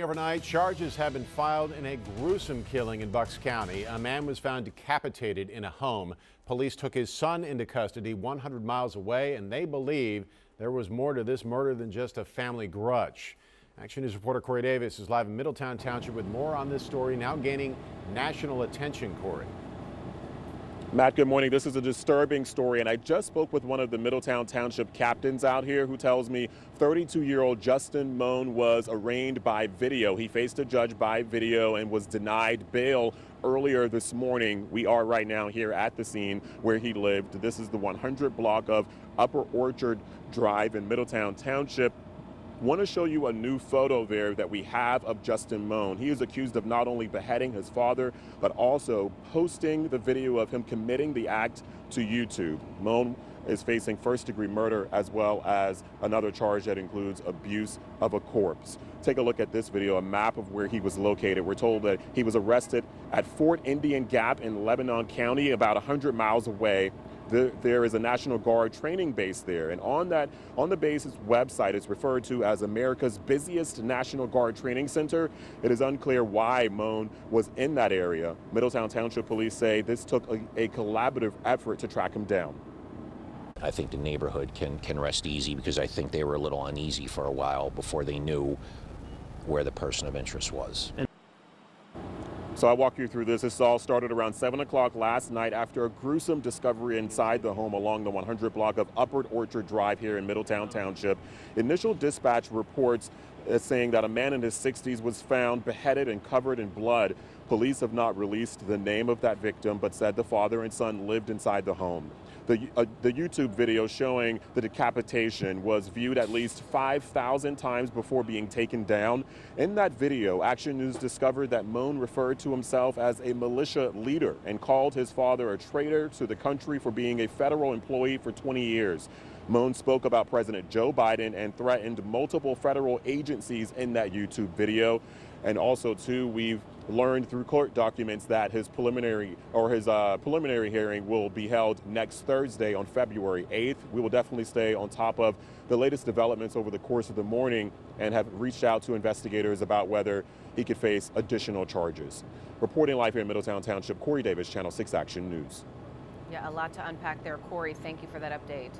Overnight, charges have been filed in a gruesome killing in Bucks County. A man was found decapitated in a home. Police took his son into custody 100 miles away, and they believe there was more to this murder than just a family grudge. Action News reporter Corey Davis is live in Middletown Township with more on this story now gaining national attention, Corey. Matt, good morning. This is a disturbing story, and I just spoke with one of the Middletown Township captains out here who tells me 32-year-old Justin Mohn was arraigned by video. He faced a judge by video and was denied bail earlier this morning. We are right now here at the scene where he lived. This is the 100 block of Upper Orchard Drive in Middletown Township want to show you a new photo there that we have of Justin Mohn. He is accused of not only beheading his father, but also posting the video of him committing the act to YouTube. Mohn is facing first degree murder as well as another charge that includes abuse of a corpse. Take a look at this video, a map of where he was located. We're told that he was arrested at Fort Indian Gap in Lebanon County, about 100 miles away the, there is a National Guard training base there. And on that, on the base's website, it's referred to as America's busiest National Guard training center. It is unclear why Mohn was in that area. Middletown Township Police say this took a, a collaborative effort to track him down. I think the neighborhood can, can rest easy because I think they were a little uneasy for a while before they knew where the person of interest was. So I walk you through this. This all started around 7 o'clock last night after a gruesome discovery inside the home along the 100 block of Upper Orchard Drive here in Middletown Township. Initial dispatch reports saying that a man in his 60s was found beheaded and covered in blood. Police have not released the name of that victim, but said the father and son lived inside the home. The, uh, the YouTube video showing the decapitation was viewed at least 5,000 times before being taken down. In that video, Action News discovered that Mohn referred to himself as a militia leader and called his father a traitor to the country for being a federal employee for 20 years. Mohn spoke about President Joe Biden and threatened multiple federal agencies in that YouTube video. And also, too, we've learned through court documents that his preliminary or his uh, preliminary hearing will be held next Thursday on February 8th. We will definitely stay on top of the latest developments over the course of the morning and have reached out to investigators about whether he could face additional charges. Reporting live here in Middletown Township, Corey Davis, Channel 6 Action News. Yeah, a lot to unpack there. Corey, thank you for that update.